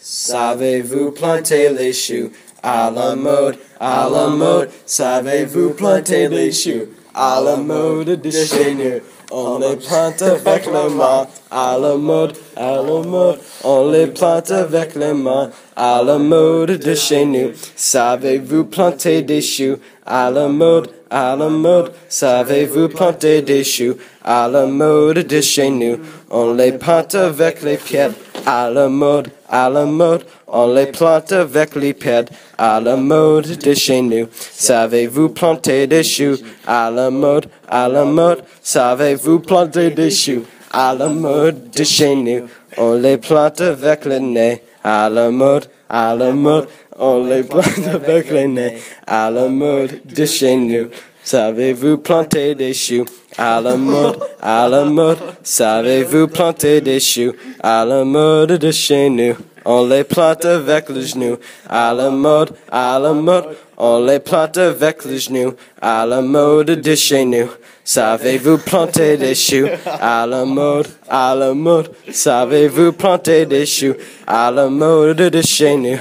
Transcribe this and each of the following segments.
Savez-vous planter les choux? À la mode, à la mode? Savez-vous planter les choux? À la mode de chez nous? On les plante avec les mains à la mode, à la mode. On les plante avec les mains à la mode de chez nous. Savez-vous planter des choux? À la mode, à la mode? Savez-vous planter des choux? À la mode de chez nous? On les plante avec les pieds à la mode, à la mode. On les plante avec les pieds à la mode de chez nous. Savez-vous planter des choux? À la mode, à la mode? Savez-vous planter des choux? À la mode de chez nous? On les plante avec le nez à la mode, à la mode. On les plante avec le nez à la mode de chez nous. Savez-vous planter des choux à la mode, à la mode? Savez-vous planter des choux à la mode de chez nous? On les plante avec le genou à la mode, à la mode. On les plante avec le genou à la mode de chez nous. Savez-vous planter des choux? À la mode, à la mode? Savez-vous planter des choux? À la mode de chez nous?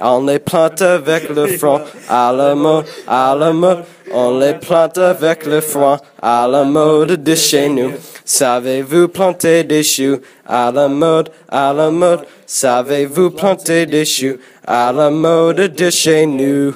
On les plante avec le front à la mode, à la mode. On les plante avec le front à la mode de chez nous. Savez-vous planter des choux à la mode, à la mode? Savez-vous planter des choux à la mode de chez nous?